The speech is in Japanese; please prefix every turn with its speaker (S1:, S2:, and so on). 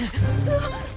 S1: What?